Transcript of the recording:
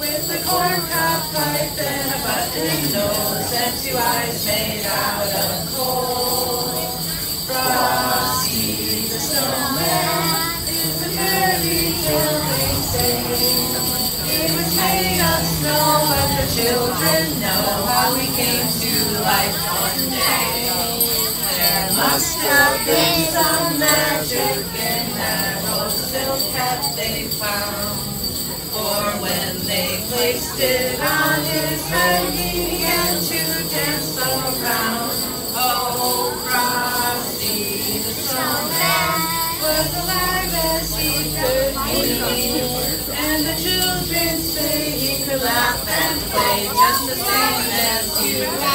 with a corncob pipe and a button nose and two eyes made out of coal. Frosty the snowman is a fairy tale they say. It was made of snow, but the children know how we came to life one day. There must have been some magic in that old silk hat they found. Placed on his head, he began to dance around. Oh, Frosty the snowman was alive as he could be. And the children say he could laugh and play just the same as you